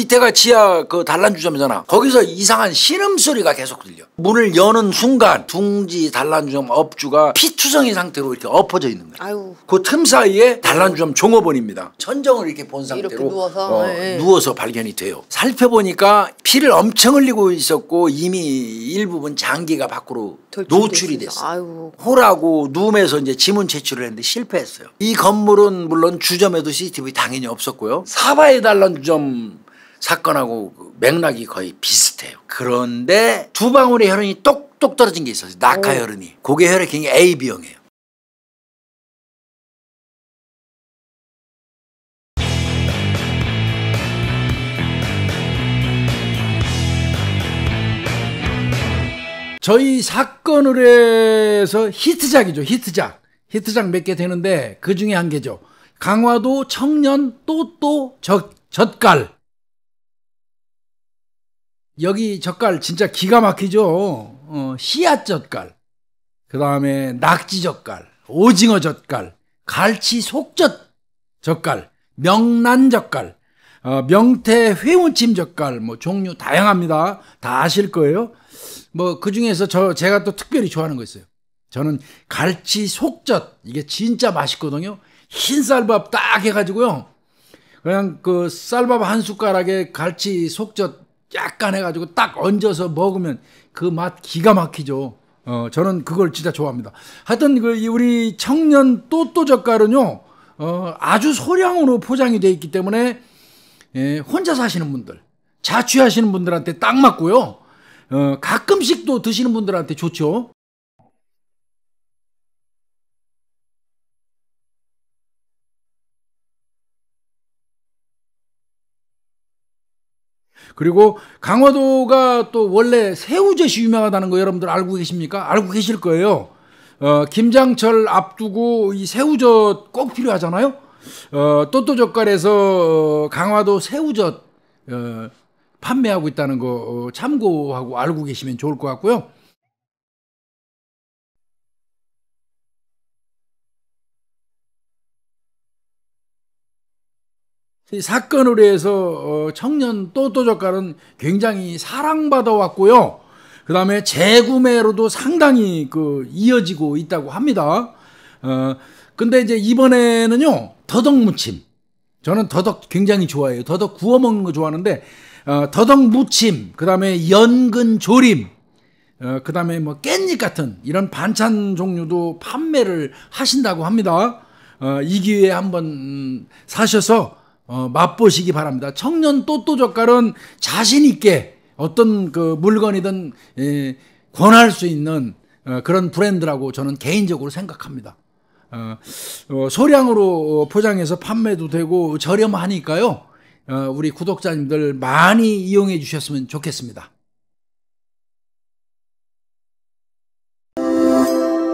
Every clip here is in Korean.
밑에가 지하 그 단란주점이잖아. 거기서 이상한 신음소리가 계속 들려. 문을 여는 순간 둥지 단란주점 업주가 피투성이 상태로 이렇게 엎어져 있는 거야. 아유. 그 틈 사이에 단란주점 종업원입니다. 천정을 이렇게 본 상태로 이렇게 누워서? 어, 네. 누워서 발견이 돼요. 살펴보니까 피를 엄청 흘리고 있었고 이미 일부분 장기가 밖으로 노출이. 됐어. 아유. 홀하고 누움에서 이제 지문 채취를 했는데 실패했어요. 이 건물은 물론 주점에도 CCTV 당연히 없었고요. 사바의 단란 주점 사건하고 그 맥락이 거의 비슷해요. 그런데 두 방울의 혈흔이 똑똑 떨어진 게 있었어요. 낙하 혈흔이. 그게 혈액형이 AB형이에요. 저희 사건을 해서 히트작이죠. 히트작. 히트작 몇 개 되는데 그 중에 한 개죠. 강화도 청년 또또 젓갈. 여기 젓갈 진짜 기가 막히죠. 어, 씨앗 젓갈. 그 다음에 낙지 젓갈, 오징어 젓갈, 갈치 속젓 젓갈, 명란 젓갈, 어, 명태 회무침 젓갈, 뭐 종류 다양합니다. 다 아실 거예요. 뭐 그 중에서 저 제가 또 특별히 좋아하는 거 있어요. 저는 갈치 속젓 이게 진짜 맛있거든요. 흰 쌀밥 딱 해가지고요. 그냥 그 쌀밥 한 숟가락에 갈치 속젓 약간 해가지고 딱 얹어서 먹으면 그 맛 기가 막히죠. 어 저는 그걸 진짜 좋아합니다. 하여튼 그 우리 청년 또또 젓갈은요. 어 아주 소량으로 포장이 돼 있기 때문에 예, 혼자 사시는 분들, 자취하시는 분들한테 딱 맞고요. 어, 가끔씩 또 드시는 분들한테 좋죠. 그리고 강화도가 또 원래 새우젓이 유명하다는 거 여러분들 알고 계십니까? 알고 계실 거예요. 어, 김장철 앞두고 이 새우젓 꼭 필요하잖아요. 어, 또또젓갈에서 어, 강화도 새우젓 어, 판매하고 있다는 거 어, 참고하고 알고 계시면 좋을 것 같고요. 이 사건으로 해서 어, 청년 또또젓갈은 굉장히 사랑받아 왔고요. 그 다음에 재구매로도 상당히 그 이어지고 있다고 합니다. 어, 근데 이제 이번에는요, 더덕 무침. 저는 더덕 굉장히 좋아해요. 더덕 구워 먹는 거 좋아하는데, 어, 더덕 무침, 그 다음에 연근 조림, 어, 그 다음에 뭐 깻잎 같은 이런 반찬 종류도 판매를 하신다고 합니다. 어, 이 기회에 한번 음, 사셔서 어, 맛보시기 바랍니다. 청년 또또 젓갈은 자신 있게 어떤 그 물건이든 예, 권할 수 있는 어, 그런 브랜드라고 저는 개인적으로 생각합니다. 어, 어, 소량으로 포장해서 판매도 되고 저렴하니까요. 어, 우리 구독자님들 많이 이용해 주셨으면 좋겠습니다.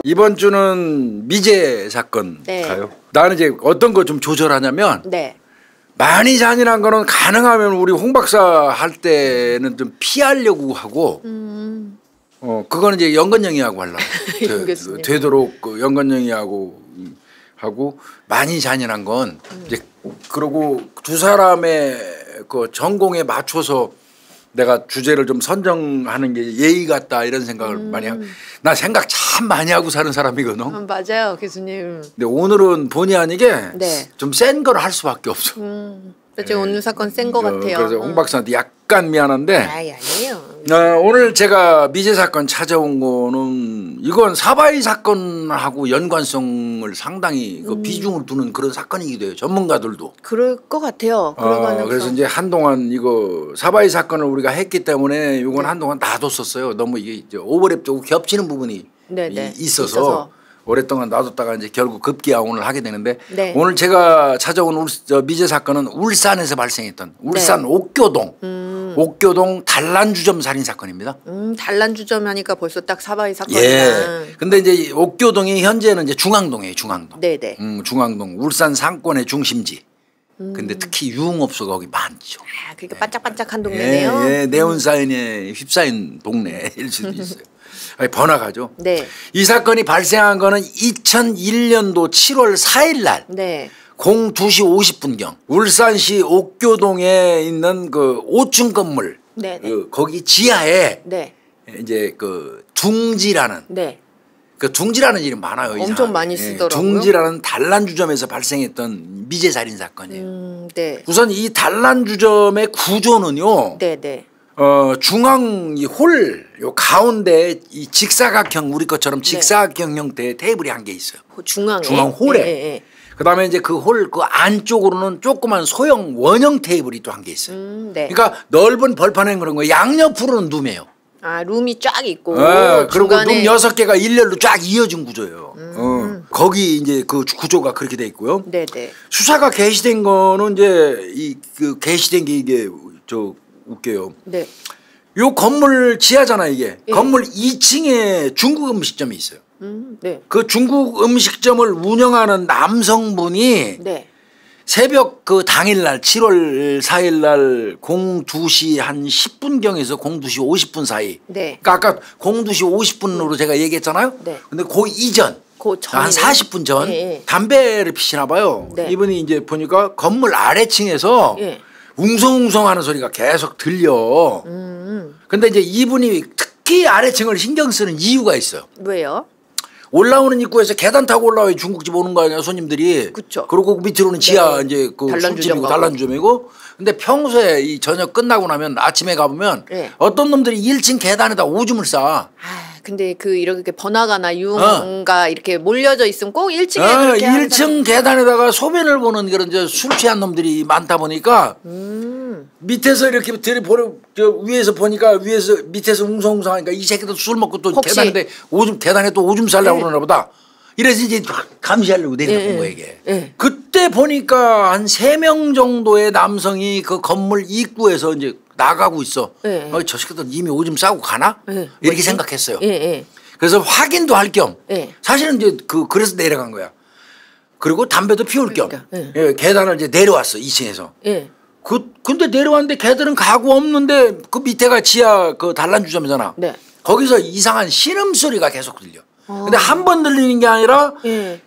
이번 주는 미제 사건 네. 가요. 나는 이제 어떤 거 좀 조절하냐면 네. 많이 잔인한 거는 가능하면 우리 홍 박사 할 때는 좀 피하려고 하고 음. 어 그거는 이제 연건영이하고 하려고 연 되, 교수님. 되도록 그 연건영이하고 하고 많이 잔인한 건 음. 이제 그러고 두 사람의 그 전공에 맞춰서 내가 주제를 좀 선정하는 게 예의 같다 이런 생각을 많이 하고 나 생각 참 많이 하고 사는 사람이거든. 음, 맞아요, 교수님. 근데 오늘은 본의 아니게 네. 좀센 걸 할 수밖에 없어. 음. 저 오늘 사건 센거 어, 같아요. 그래서 홍 박사한테 약간 미안한데 아이 아니에요. 어, 오늘 제가 미제 사건 찾아온 거는 이건 사바이 사건하고 연관성을 상당히 음. 그 비중을 두는 그런 사건이기도 해요. 전문가들도. 그럴 것 같아요. 어. 그래서 이제 한동안 이거 사바이 사건을 우리가 했기 때문에 이건 한동안 놔뒀었어요. 너무 이게 오버랩되고 겹치는 부분이 네, 네. 이- 있어서, 있어서. 오랫동안 놔뒀다가 이제 결국 급기야 오늘 하게 되는데 네. 오늘 제가 찾아온 울, 저 미제 사건은 울산에서 발생했던 울산 옥교동 네. 음. 옥교동 단란주점 살인 사건입니다. 음, 단란주점 하니까 벌써 딱 사바이 사건이다. 예. 근데 이제 이 옥교동이 현재는 이제 중앙동이에요, 중앙동. 네네. 음, 중앙동 울산 상권의 중심지. 근데 특히 유흥업소가 거기 많죠. 아, 그러니까 반짝반짝한 동네네요. 음. 예, 예, 네온사인에 휩싸인 동네일 수도 있어요. 아니, 번화가죠. 네. 이 사건이 발생한 거는 2001년도 7월 4일 날 네. 02시 50분경 울산시 옥교동에 있는 그 5층 건물 네, 네. 그 거기 지하에 네. 이제 그 둥지라는 네. 그 둥지라는 이름 많아요. 엄청 이상하게. 많이 예, 쓰더라고요. 둥지라는 단란주점에서 발생했던 미제 살인 사건이에요. 음, 네. 우선 이 단란주점의 구조는요. 네, 네. 어 중앙 이홀 요 가운데 이 직사각형 우리 것처럼 직사각형 형태의 테이블이 한 개 있어요. 그 중앙에. 중앙 홀에. 예, 예, 예. 그다음에 이제 그 홀 그 안쪽으로는 조그만 소형 원형 테이블이 또 한 개 있어요. 음, 네. 그러니까 넓은 벌판에 그런 거 양옆으로는 룸이에요. 아, 룸이 쫙 있고 예, 그리고 룸 여섯 개가 일렬로 쫙 이어진 구조예요. 어. 거기 이제 그 구조가 그렇게 돼 있고요. 네, 네. 수사가 개시된 거는 이제 이 그 개시된 게 이게 저 웃겨요. 네. 요 건물 지하잖아 이게. 예. 건물 2층에 중국 음식점이 있어요. 음, 네. 그 중국 음식점을 운영하는 남성분이 네. 새벽 그 당일날 7월 4일날 02시 한 10분경에서 02시 50분 사이. 네. 그러니까 아까 02시 50분으로 제가 얘기했잖아요. 네. 근데 그 이전 그 한 40분 전 예, 예. 담배를 피시나 봐요. 네. 이분이 이제 보니까 건물 아래층에서 예. 웅성웅성하는 소리가 계속 들려. 음. 근데 이제 이분이 특히 아래층을 신경 쓰는 이유가 있어요. 왜요? 올라오는 입구에서 계단 타고 올라와야 중국집 오는 거 아니야 손님들이. 그쵸. 그리고 그 밑으로는 지하 네. 이제 그 술집이고. 단란주점이고. 근데 평소에 이 저녁 끝나고 나면 아침에 가보면 네. 어떤 놈들이 1층 계단에다 오줌을 싸. 아, 근데 그 이렇게 번화가나 유흥가 이렇게 몰려져 있으면 꼭 1층에 어, 그렇게 하는 1층 계단에다가 소변을 보는 그런 이제 술 취한 놈들이 많다 보니까 음. 밑에서 이렇게 들이 보려 저 위에서 보니까 위에서 밑에서 웅성웅성하니까 이 새끼도 술 먹고 또 혹시- 계단에 오줌 계단에 또 오줌 싸려고 네. 그러나 보다. 이래서 이제 감시하려고 내려본 예, 거야 이게. 예. 그때 보니까 한 세 명 정도의 남성이 그 건물 입구에서 이제 나가고 있어. 예. 어, 저 새끼들 이미 오줌 싸고 가나? 예. 이렇게 뭐지? 생각했어요. 예, 예. 그래서 확인도 할겸 예. 사실은 이제 그 그래서 내려간 거야. 그리고 담배도 피울 겸 그러니까, 예. 예, 계단을 이제 내려왔어 2층에서. 예. 그 근데 내려왔는데 걔들은 가구 없는데 그 밑에가 지하 그 단란주점이잖아. 네. 거기서 이상한 신음 소리가 계속 들려. 근데 한 번 들리는 게 아니라 예.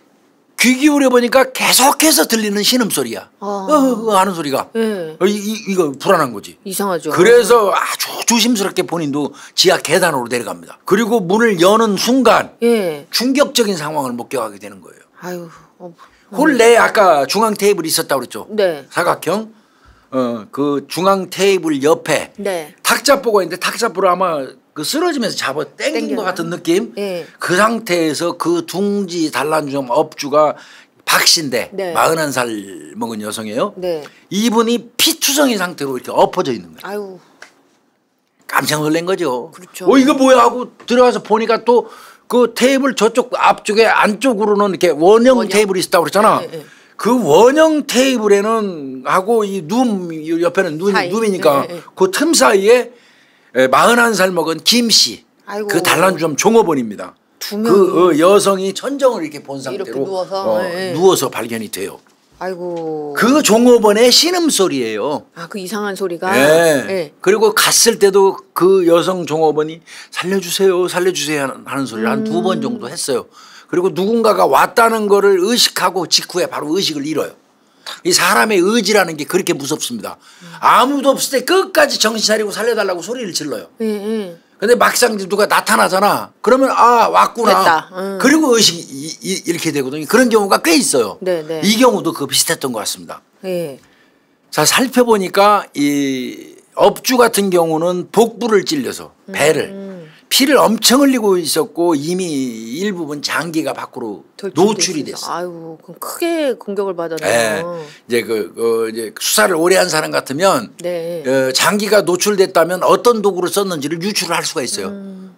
귀 기울여 보니까 계속해서 들리는 신음 소리야. 아. 어, 어, 하는 소리가. 예. 어, 이, 이, 이 거 불안한 거지. 이상하죠. 그래서 아주 조심스럽게 본인도 지하 계단으로 내려갑니다. 그리고 문을 여는 순간 예. 충격적인 상황을 목격하게 되는 거예요. 아유. 어, 홀 내에 아까 중앙 테이블이 있었다고 그랬죠. 네. 사각형. 어, 그 중앙 테이블 옆에 네. 탁자보가 있는데 탁자보를 아마 그 쓰러지면서 잡아 당겼나? 것 같은 느낌. 예. 그 상태에서 그 둥지 단란주점 업주가 박 씨인데 네. 41살 먹은 여성이에요. 네. 이분이 피투성이 상태로 이렇게 엎어져 있는 거예요. 아유. 깜짝 놀란 거죠. 그렇죠. 어 이거 뭐야 하고 들어가서 보니까 또 그 테이블 저쪽 앞쪽에 안쪽으로는 이렇게 원형, 원형. 테이블이 있다고 그랬잖아. 예, 예. 그 원형 테이블에는 하고 이 눈 옆에는 눈 사이. 눈이니까. 그 틈 사이에 41살 먹은 김 씨. 아이고. 그 단란주점 종업원입니다. 그 어, 여성이 천정을 이렇게 본 상태로 이렇게 누워서? 어, 예, 예. 누워서 발견이 돼요. 아이고. 그 종업원의 신음 소리예요. 아, 그 이상한 소리가. 예. 예. 그리고 갔을 때도 그 여성 종업원이 살려주세요, 살려주세요 하는, 소리를 한두 번 정도 했어요. 그리고 누군가가 왔다는 거를 의식하고 직후에 바로 의식을 잃어요. 이 사람의 의지라는 게 그렇게 무섭습니다. 아무도 없을 때 끝까지 정신 차리고 살려달라고 소리를 질러요. 예, 예. 근데 막상 누가 나타나잖아. 그러면 아 왔구나. 됐다. 응. 그리고 의식이 이- 이- 이 렇게 되거든요. 그런 경우가 꽤 있어요. 네, 네. 이 경우도 그 비슷했던 것 같습니다. 예. 자 살펴보니까 이 업주 같은 경우는 복부를 찔려서 배를 음. 피를 엄청 흘리고 있었고 이미 일부분 장기가 밖으로 노출이 있어서. 됐어. 아유, 그럼 크게 공격을 예. 받았네요. 이제 그, 그 이제 수사를 오래 한 사람 같으면 네. 어, 장기가 노출됐다면 어떤 도구를 썼는지를 유출을 할 수가 있어요.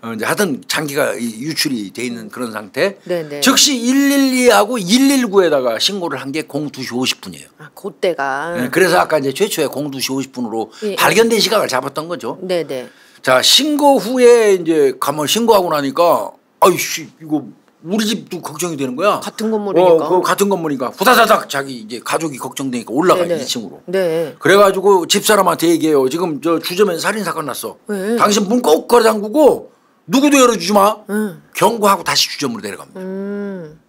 어, 이제 하여튼 장기가 이- 유출이 돼 있는 그런 상태. 네, 네. 즉시 112하고 119에다가 신고를 한 게 02시 50분이에요. 아, 그때가. 그래서 아까 이제 최초에 02시 50분으로 예, 발견된 시각을 잡았던 거죠. 네, 네. 자 신고 후에 이제 가면 신고하고 나니까 아이씨 이거 우리 집도 걱정이 되는 거야. 같은 건물이니까. 어, 그 같은 건물이니까 후다다닥 자기 이제 가족이 걱정되니까 올라가 네네. 2층으로. 네. 그래가지고 집사람한테 얘기해요. 지금 저 주점에 살인 사건 났어. 왜? 당신 문 꼭 걸어 잠그고 누구도 열어주지 마. 응. 경고하고 다시 주점으로 내려갑니다. 음.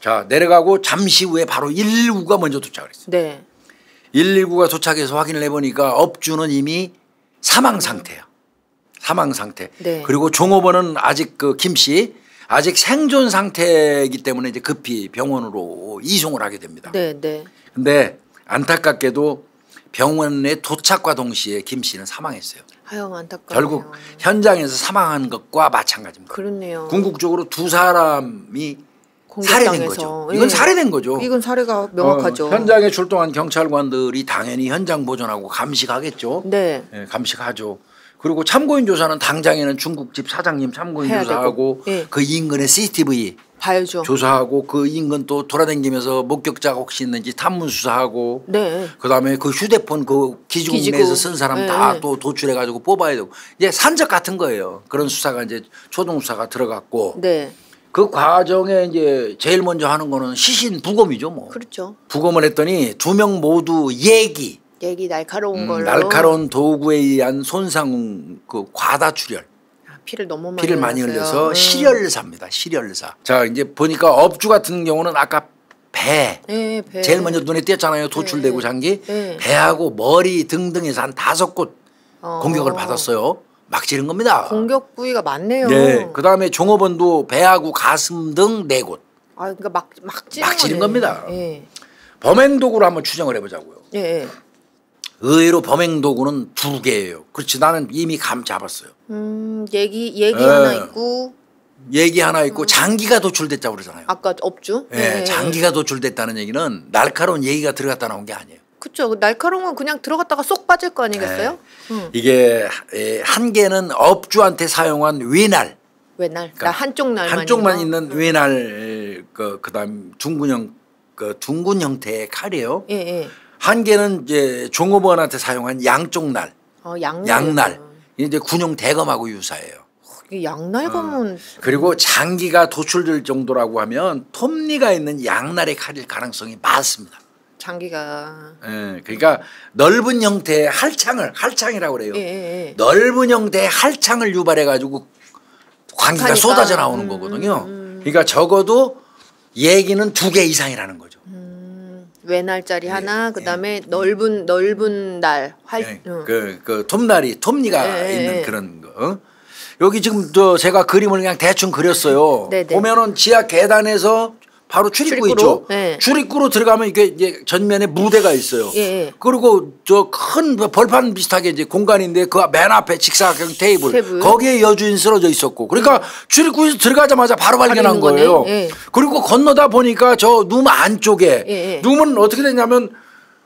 자 내려가고 잠시 후에 바로 119가 먼저 도착을 했어요. 네. 119가 도착해서 확인을 해보니까 업주는 이미 사망 상태야. 사망 상태. 네. 그리고 종업원은 아직 그 김씨 아직 생존 상태이기 때문에 이제 급히 병원으로 이송을 하게 됩니다. 네, 네. 근데 안타깝게도 병원에 도착과 동시에 김 씨는 사망했어요. 아유, 안타까워요. 결국 현장에서 사망한 것과 마찬가지입니다. 그렇네요. 궁극적으로 두 사람이. 살해된 거죠. 이건 예. 살해된 거죠. 이건 사례가 명확하죠. 어, 현장에 출동한 경찰관들이 당연히 현장 보존하고 감식하겠죠. 네. 예, 감식하죠. 그리고 참고인 조사는 당장에는 중국집 사장님 참고인 조사하고 예. 그 인근의 CCTV 봐야죠. 조사하고 그 인근 또 돌아다니면서 목격자가 혹시 있는지 탐문 수사하고 네. 그다음에 그 휴대폰 그 기지국 기지국. 내에서 쓴 사람 네. 다또 도출해 가지고 뽑아야 되고 이제 산적 같은 거예요. 그런 수사가 이제 초동 수사가 들어갔고 네. 그 과정에 이제 제일 먼저 하는 거는 시신 부검이죠, 뭐. 그렇죠. 부검을 했더니 두 명 모두 얘기 얘기 날카로운 음, 걸로 날카로운 도구에 의한 손상 그 과다 출혈 아, 피를 너무 많이 피를 많이. 흘려서 음. 실혈사입니다. 실혈사. 자 이제 보니까 업주 같은 경우는 아까 배 네, 배. 제일 먼저 눈에 띄었잖아요. 도출되고 네. 장기 네. 배하고 머리 등등에서 한 다섯 곳 어. 공격을 받았어요. 막 지른 겁니다. 공격 부위가 많네요. 네. 그 다음에 종업원도 배하고 가슴 등 네 곳. 아, 그러니까 막막 찌른 막 지른. 겁니다. 예. 범행 도구로 한번 추정을 해보자고요. 예. 예. 의외로 범행 도구는 두 개예요. 그렇지 나는 이미 감 잡았어요. 음, 얘기 얘기 예. 하나 있고 얘기 하나 있고 장기가 도출됐다고 그러잖아요. 아까 업주. 예, 장기가 도출됐다는 얘기는 날카로운 얘기가 들어갔다 나온 게 아니에요. 그렇죠. 날카로운 건 그냥 들어갔다가 쏙 빠질 거 아니겠어요? 네. 음. 이게 에, 한 개는 업주한테 사용한 위날 왜 날? 그러니까 나 한쪽 날만 한쪽만 있는 거? 있는 위날 그 그다음 둥근형 그 둥근 형태의 칼이에요. 예, 예. 한 개는 이제 종업원한테 사용한 양쪽 날, 어, 양날. 양날. 이제 군용 대검하고 유사해요. 이게 양날 검은 그리고 장기가 도출될 정도라고 하면 톱니가 있는 양날의 칼일 가능성이 많습니다. 장기가 예, 그러니까 넓은 형태의 할창을 할창이라고 그래요. 예, 예, 예. 넓은 형태의 할창을 유발해 가지고 광기가. 쏟아져 나오는 음, 거거든요. 그러니까 적어도 얘기는 두 개 이상이라는 거죠. 외날짜리 하나, 그다음에 넓은 넓은 날 활. 예, 응. 그, 그 톱날이 톱니가 예, 예, 있는 예. 그런 거. 어? 여기 지금 저 제가 그림을 그냥 대충 그렸어요. 네, 네. 보면은 지하 계단에서 바로 출입구 출입구로? 있죠. 네. 출입구로 들어가면 이게 이제 전면에 무대가 있어요. 예, 예. 그리고 저 큰 벌판 비슷하게 이제 공간인데 그 맨 앞에 직사각형 테이블, 테이블. 거기에 여주인 쓰러져 있었고 그러니까 출입구에서 들어가자마자 바로 발견한. 거예요. 예. 그리고 건너다 보니까 저 룸 안쪽에 예, 예. 룸은 어떻게 됐냐면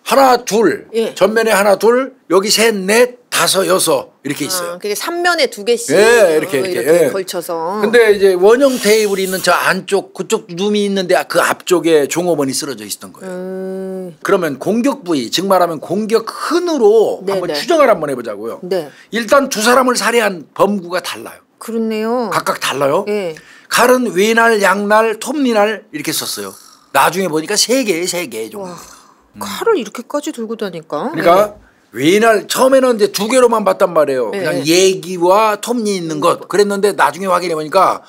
하나 둘 예. 전면에 하나 둘 여기 셋 넷 다섯 여섯 이렇게 있어요. 아, 그게 삼면에 두 개씩 예, 이렇게, 어, 이렇게, 예. 걸쳐서. 근데 이제 원형 테이블이 있는 저 안쪽 그쪽 룸이 있는데 그 앞쪽에 종업원이 쓰러져 있었던 거예요. 음, 그러면 공격 부위, 즉 말하면 공격 흔으로 네, 한번 네. 추정을 한번 해보자고요. 네. 일단 두 사람을 살해한 범구가 달라요. 그렇네요. 각각 달라요. 예. 칼은 외날, 양날, 톱니날 이렇게 썼어요. 나중에 보니까 세 개에 세 개 정도. 와, 칼을 이렇게까지 들고 다니까. 음. 그러니까 외날 처음에는 이제 두 개로만 봤단 말이에요. 네. 그냥 얘기와 톱니 있는 것 그랬는데 나중에 확인해 보니까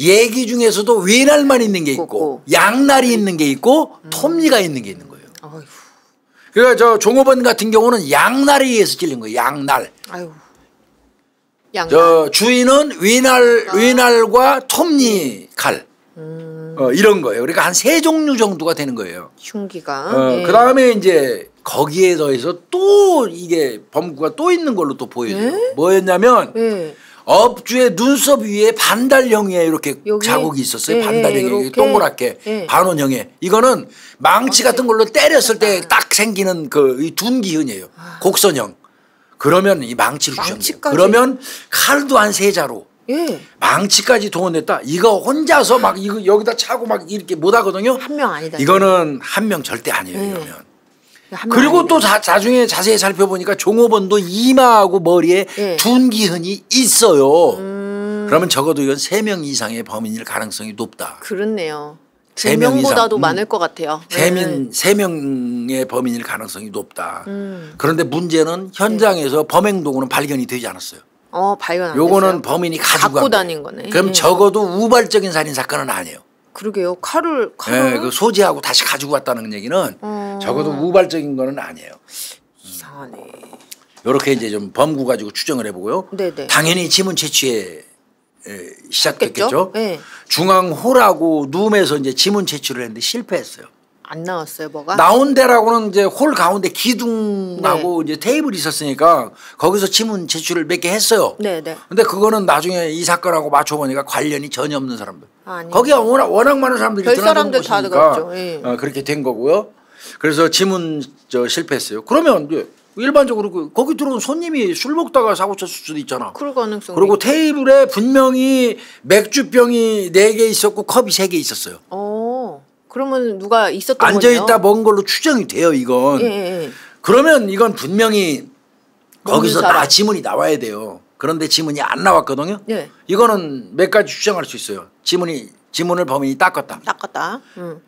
얘기 중에서도 외날만 있는 게 있고 있고. 양날이 있는 게 있고 톱니가 있는 게 있는 거예요. 그러니까 저 종업원 같은 경우는 양날에 의해서 찔린 거예요. 양날. 아유. 양. 저 주인은 위날 위날과 톱니 칼. 어, 이런 거예요. 그러니까 한 세 종류 정도가 되는 거예요. 흉기가. 어, 예. 그다음에 이제 거기에 더해서 또 이게 범구가 또 있는 걸로 또 보여져요. 뭐였냐면 예. 업주의 눈썹 위에 반달형의 이렇게 여기? 자국이 있었어요. 예, 반달형의 이렇게. 동그랗게 예. 반원형의 이거는 망치 같은 걸로 때렸을 때 딱 생기는 그이 둔기흔이에요. 곡선형. 그러면 이 망치를 주셨네요. 아. 망치까지? 그러면 칼도 한 세 자루. 예. 망치까지 동원됐다. 이거 혼자서 막 이거 여기다 차고 막 이렇게 못 하거든요. 한 명 아니다. 이거는 한 명 절대 아니에요. 네. 이러면. 그리고. 또 자, 나중에 자세히 살펴보니까 종업원도 이마하고 머리에 예. 둔기흔이 있어요. 음. 그러면 적어도 이건 세 명 이상의 범인일 가능성이 높다. 그렇네요. 세두명 이상. 명보다도 음. 많을 것 같아요. 네. 세명 세 명의 범인일 가능성이 높다. 음. 그런데 문제는 현장에서 범행 도구는 발견이 되지 않았어요. 어 발견 안 요거는 됐어요? 범인이 가지고 갖고. 다닌 거네. 그럼 예. 적어도 우발적인 살인 사건은 아니에요. 그러게요. 칼을 칼을 예, 그 소지하고 다시 가지고 왔다는 얘기는 어. 적어도 우발적인 거는 아니에요. 이상하네. 이렇게 이제 좀 범구 가지고 추정을 해보고요. 네네. 당연히 지문 채취에 에, 시작됐겠죠. 네. 중앙홀하고 룸에서 이제 지문 채취를 했는데 실패했어요. 안 나왔어요, 뭐가? 나온 데라고는 이제 홀 가운데 기둥하고 네. 이제 테이블이 있었으니까 거기서 지문 제출을 몇 개 했어요. 네, 네. 근데 그거는 나중에 이 사건하고 맞춰 보니까 관련이 전혀 없는 사람들. 아니요. 거기가 워낙, 워낙 많은 사람들이 별 사람들 다 들어갔죠. 예. 어, 그렇게 된 거고요. 그래서 지문 저 실패했어요. 그러면 이제 일반적으로 그 거기 들어온 손님이 술 먹다가 사고 쳤을 수도 있잖아. 그럴 가능성이. 그리고 테이블에 분명히 맥주병이 네 개 있었고 컵이 세 개 있었어요. 어. 그러면 누가 있었던 앉아. 있다 먹은 걸로 추정이 돼요. 이건. 예, 예, 예. 그러면 이건 분명히 거기서 사람. 다 지문이 나와야 돼요. 그런데 지문이 안 나왔거든요. 네. 이거는 몇 가지 추정할 수 있어요. 지문이 지문을 범인이 닦았다. 닦았다. 응.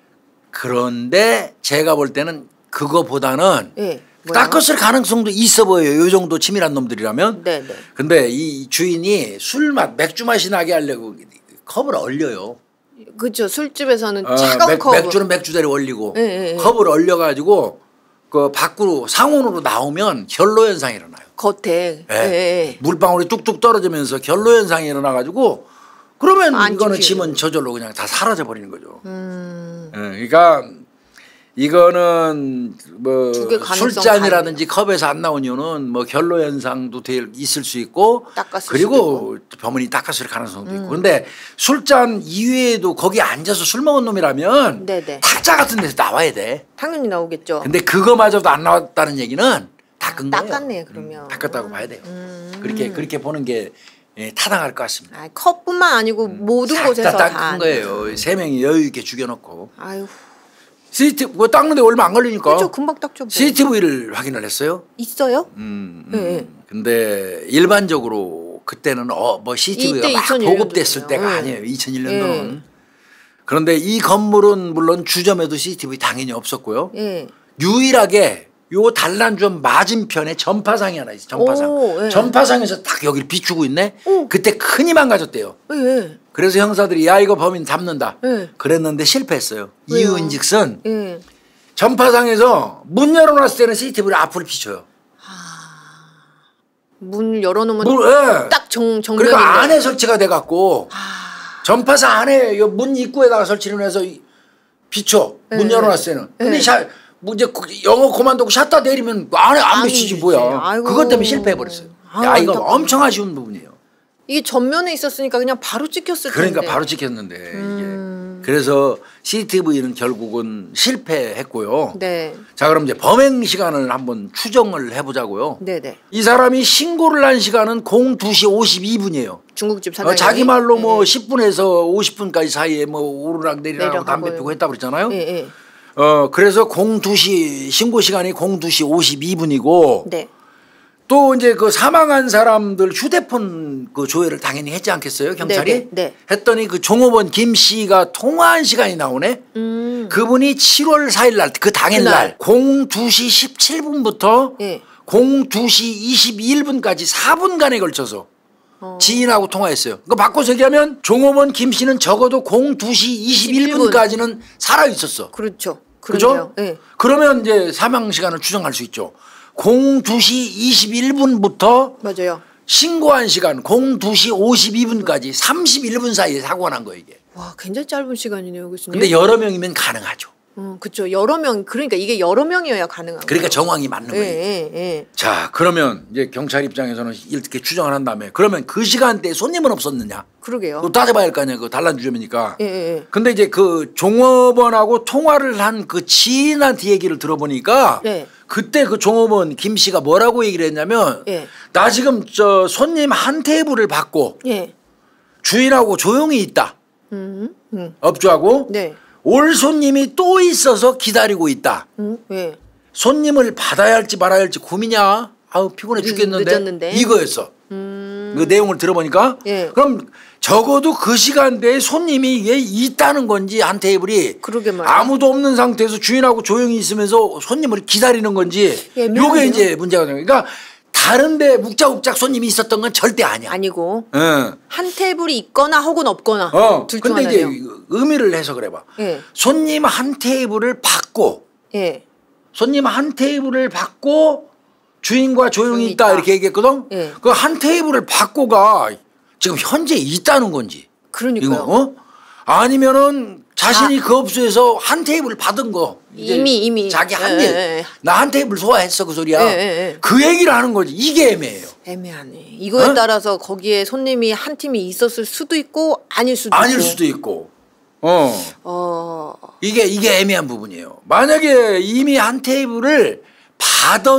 그런데 제가 볼 때는 그거보다는 예. 닦았을 가능성도 있어 보여요. 요 정도 치밀한 놈들이라면. 네, 네. 근데 이 주인이 술맛 맥주 맛이 나게 하려고 컵을 얼려요. 그렇죠. 술집에서는 어, 차가운 맥, 컵. 맥주는 맥주대로 얼리고 예, 예, 예. 컵을 얼려 가지고 그 밖으로 상온으로 나오면 결로 현상이 일어나요. 겉에. 예. 물방울이 뚝뚝 떨어지면서 결로 현상이 일어나 가지고 그러면 안 이거는. 지문 저절로 그냥 다 사라져 버리는 거죠. 음. 예, 그러니까 이거는 뭐 술잔이라든지 컵에서 안 나온 이유는 뭐 결로 현상도 될 있을 수 있고 그리고 범인이 닦았을 가능성도 있고 그런데 술잔 이외에도 거기 앉아서 술 먹은 놈이라면 네네. 탁자 같은 데서 나와야 돼. 당연히 나오겠죠. 근데 그거마저도 안 나왔다는 얘기는 닦은 거예요. 닦았네, 그러면. 음. 닦았다고 봐야 돼요. 그렇게 그렇게 보는 게 예, 타당할 것 같습니다. 아, 컵뿐만 아니고 모든 싹 곳에서 다 다. 닦은 거예요. 세 명이 여유 있게 죽여놓고 아유. CCTV 뭐 닦는데 얼마 안 걸리니까 그렇죠. 금방 닦죠. 뭐. CCTV를 확인을 했어요. 있어요? 음, 음. 네. 근데 일반적으로 그때는 어뭐 CCTV가 이때 막2001 보급됐을. 때가 네. 아니에요. 2001년도는. 그런데 이 건물은 물론 주점에도 CCTV 당연히 없었고요. 예. 유일하게 요 단란주점 맞은편에 전파상이 하나 있어. 전파상. 오, 예. 전파상에서 딱 여기를 비추고 있네. 오. 그때 큰 희망 가졌대요. 예, 예. 그래서 형사들이 야 이거 범인 잡는다. 예. 그랬는데 실패했어요. 왜요? 이유인즉슨 예. 전파상에서 문 열어놨을 때는 CCTV를 앞으로 비춰요. 문 열어놓으면 문, 예. 딱 정, 정면인데. 그러니까 안에 설치가 돼갖고 전파상 안에 요문 입구에다가 설치를 해서 이- 비춰 문 네. 열어놨을 때는. 근데 네. 샤, 뭐 이제 그 영어 고만도고 샷다 내리면 안에 안안 비치지. 뭐야. 그것 때문에 실패해버렸어요. 아유, 야 이거. 엄청 아쉬운 부분이에요. 이게 전면에 있었으니까 그냥 바로 찍혔을 그러니까 텐데. 바로 찍혔는데 이게 음. 그래서 CCTV는 결국은 실패했고요. 네. 자 그럼 이제 범행 시간을 한번 추정을 해보자고요. 네, 네. 이 사람이 신고를 한 시간은 02시 52분이에요. 중국집 사장님. 어, 자기 말로 뭐 10분에서 50분까지 사이에 뭐 오르락 내리락. 담배 피고 했다 그랬잖아요. 예, 예. 어 그래서 02시 신고 시간이 02시 52분이고 네. 또 이제 그 사망한 사람들 휴대폰 그 조회를 당연히 했지 않겠어요 경찰이? 네, 네, 네. 했더니 그 종업원 김 씨가 통화한 시간이 나오네. 음. 그분이 7월 4일 날 그 당일날 그날. 02시 17분부터 예. 02시 22일분까지 4분간에 걸쳐서 어. 지인하고 통화했어요. 그 바꿔서 얘기하면 종업원 김 씨는 적어도 02시 21분까지는 살아 있었어. 그렇죠. 그죠? 예. 그러면 이제 사망 시간을 추정할 수 있죠. 02시 21분부터 맞아요. 신고한 시간 02시 52분까지 31분 사이에 사고가 난 거예요, 이게. 와, 굉장히 짧은 시간이네요, 교수님. 근데 여러 명이면 가능하죠. 어, 그렇죠. 여러 명 그러니까 이게 여러 명이어야 가능한 그러니까 거예요. 정황이 맞는 예, 거예요. 예, 예. 자, 그러면 이제 경찰 입장에서는 이렇게 추정을 한 다음에 그러면 그 시간대에 손님은 없었느냐? 그러게요. 또 따져봐야 할 거 아니야. 그 단란 주점이니까. 예, 예, 예. 근데 이제 그 종업원하고 통화를 한 그 지인한테 얘기를 들어보니까 네. 그때 그 종업원 김 씨가 뭐라고 얘기를 했냐면 예. 나 지금 저 손님 한 테이블을 받고 예. 주인하고 조용히 있다. 음. 음. 업주하고 네. 올 손님이 또 있어서 기다리고 있다. 음. 예. 손님을 받아야 할지 말아야 할지 고민이야. 아우 피곤해 늦- 죽겠는데 늦었는데. 이거였어. 음. 그 내용을 들어보니까 예. 그럼 적어도 그 시간대에 손님이 왜 있다는 건지 한 테이블이. 아무도 없는 상태에서 주인하고 조용히 있으면서 손님을 기다리는 건지 예, 요게. 이제 문제가 되는. 그러니까 다른데 묵작묵작 손님이 있었던 건 절대 아니야. 아니고 응. 한 테이블이 있거나 혹은 없거나 어. 둘중 근데 이제. 의미를 해석을 해봐. 예. 손님 한 테이블을 받고 예. 손님 한 테이블을 받고 주인과 조용히 있다 있다. 이렇게 얘기했거든. 예. 그한 테이블을 받고가 지금 현재 있다는 건지. 그러니까요. 이거 어? 아니면은 자신이 그 업소에서 한 테이블 받은 거 이미, 이미. 자기 예, 한 예, 대 예. 나한 테이블 소화했어 그 소리야. 예, 예, 예. 그 얘기를 하는 거지. 이게 애매해요. 애매하네. 이거에 어? 따라서 거기에 손님이 한 팀이 있었을 수도 있고 아닐 수도 아닐 있고. 수도 있고. 어. 어. 이게 이게 애매한 부분이에요. 만약에 이미 한 테이블을 받아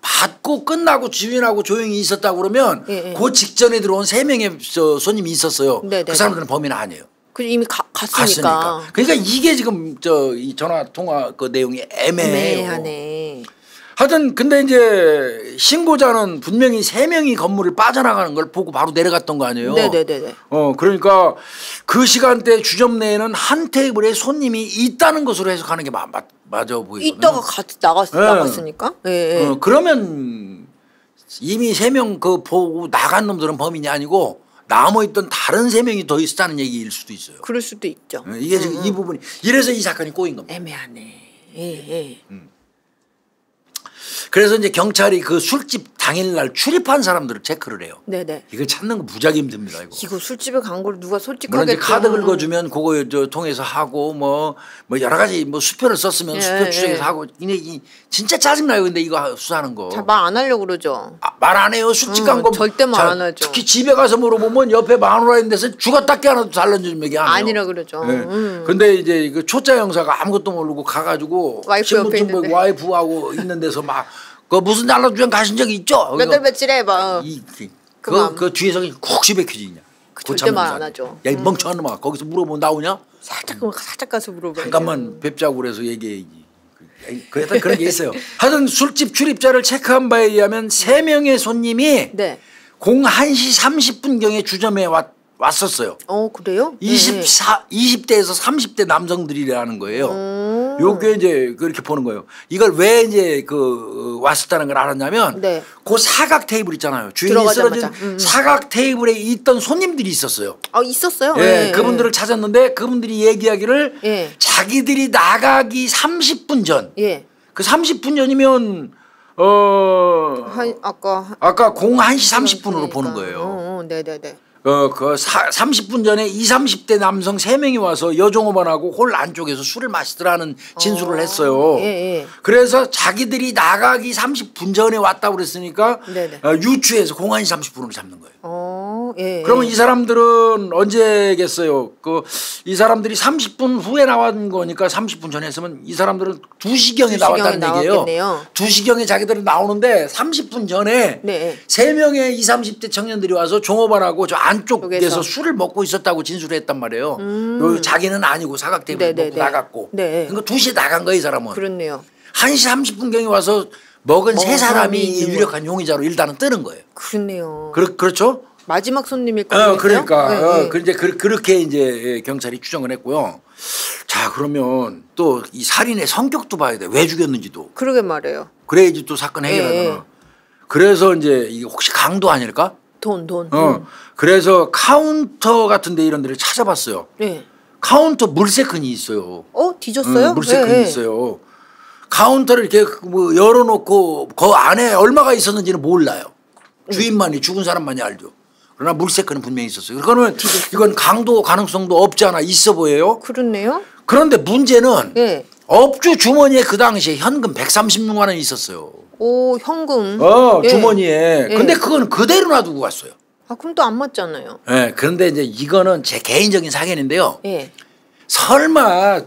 받고 끝나고 주인하고 조용히 있었다고 그러면 예, 예. 그 직전에 들어온 세 명의 저 손님이 있었어요. 네, 네, 그 사람들은 범인은 아니에요. 그 이미 가, 갔으니까. 갔으니까. 그러니까 이게 지금 저 이 전화 통화 그 내용이 애매해요. 애매하네. 하여튼 근데 이제 신고자는 분명히 세 명이 건물을 빠져나가는 걸 보고 바로 내려갔던 거 아니에요. 네네네네. 어 그러니까 그 시간대 주점 내에는 한 테이블에 손님이 있다는 것으로 해석하는 게 마, 마, 맞아 보이거든요. 이따가 같이 나갔, 예. 나갔으니까. 예, 예. 어, 그러면 이미 세 명 그 보고 나간 놈들은 범인이 아니고 남아 있던 다른 세 명이 더 있었다는 얘기일 수도 있어요. 그럴 수도 있죠. 어, 이게 지금 이 부분이 이래서 이 사건이 꼬인 겁니다. 애매하네. 예, 예. 그래서 이제 경찰이 그 술집 당일날 출입한 사람들을 체크를 해요. 네네. 이걸 찾는 거 무지하게 힘듭니다. 이거. 이거 술집에 간 걸 누가 물론 솔직하게 이제 카드 좀- 긁어주면 그거 저 통해서 하고 뭐, 뭐 여러 가지 뭐 수표를 썼으면 예, 수표 예. 추적해서 하고 근데 이 진짜 짜증 나요. 근데 이거 수사하는 거. 잘 말 안 하려고 그러죠. 아, 말안 해요. 술집 음, 간 거. 절대 말 안 하죠. 특히 집에 가서 물어보면 옆에 마누라 있는 데서 죽었다 깨어나도 잘라주는 얘기 안 해요. 아니라 그러죠. 네. 음. 근데 이제 그 초짜 형사가 아무것도 모르고 가가지고 와이프 신분증 보고. 와이프하고 있는 데서 막 그 무슨 날라주행 가신 적 있죠? 몇 달 며칠에 막 이, 그. 그, 그 뒤에서 쿡 씹어켜지냐. 그 절대 말 안 하죠. 음. 야, 이 멍청한 놈아. 거기서 물어보면 나오냐? 살짝 살짝 가서 물어봐요. 잠깐만 뵙자고 그래서 얘기해야지. 그 일단 그런 게 있어요. 하여튼 술집 출입자를 체크한 바에 의하면 세 명의 손님이 네. 공 1시 30분경에 주점에 왔, 왔었어요. 어 그래요? 24, 20대에서 30대 남성들이라는 거예요. 음. 요게 이제 그렇게 보는 거예요. 이걸 왜 이제 그 어, 왔었다는 걸 알았냐면 네. 그 사각 테이블 있잖아요. 주인이. 쓰러진 음, 음. 사각 테이블에 있던 손님들이 있었어요. 아 있었어요. 예, 예, 그분들을 찾았는데 그분들이 얘기하기를 예. 자기들이 나가기 30분 전, 예. 그 30분 전이면 어 한 아까 아까 공 1시 30분으로 보는 그러니까. 거예요. 어, 어, 네네네. 어, 그 사, 30분 전에 20, 30대 남성 3명이 와서 여종업원하고 홀 안쪽에서 술을 마시더라는 진술을 했어요. 예, 예. 그래서 자기들이 나가기 30분 전에 왔다고 그랬으니까 네네. 어, 유추해서 공안이 30분으로 잡는 거예요. 어, 예. 그러면 예. 이 사람들은 언제겠어요? 그 이 사람들이 30분 후에 나온 거니까 30분 전에 했으면 이 사람들은 2시경에 2시경에 나왔다는 얘기예요. 나왔겠네요. 2시경에 자기들은 나오는데 30분 전에 네. 세 명의 20, 30대 청년들이 와서 종업원하고 저 안쪽에서. 음. 술을 먹고 있었다고 진술을 했단 말이에요. 요 자기는 아니고 사각 테이블 네, 네, 먹고 네. 나갔고. 네. 그러니까 2시에 나간 거예요, 이 사람은. 그렇네요. 1시 30분경에 와서 먹은 세 사람이 유력한 용의자로 일단은 뜨는 거예요. 그렇네요. 그렇, 그렇죠? 마지막 손님일 어, 거예요. 그러니까 네, 어, 네. 그 이제 그, 그렇게 이제 경찰이 추정을 했고요. 자 그러면 또 이 살인의 성격도 봐야 돼. 왜 죽였는지도. 그러게 말이에요. 그래야지 또 사건 해결하잖아. 예, 예. 그래서 이제 혹시 강도 아닐까? 돈, 돈. 어. 음. 그래서 카운터 같은 데 이런 데를 찾아봤어요. 네. 카운터 물색흔이 있어요. 어, 뒤졌어요? 응, 물색흔이 네, 네. 있어요. 카운터를 이렇게 뭐 열어놓고 그 안에 얼마가 있었는지는 몰라요. 주인만이 죽은 사람만이 알죠. 그러나 물색흔은 분명히 있었어요. 그러면 이건 강도 가능성도 없지 않아 있어 보여요. 그렇네요. 그런데 문제는 예. 업주 주머니에 그 당시에 현금 136만 원이 있었어요. 오, 현금. 어 예. 주머니에. 예. 근데 그건 그대로 놔두고 갔어요. 아, 그럼 또 안 맞잖아요. 예. 그런데 이제 이거는 제 개인적인 사견인데요. 예. 설마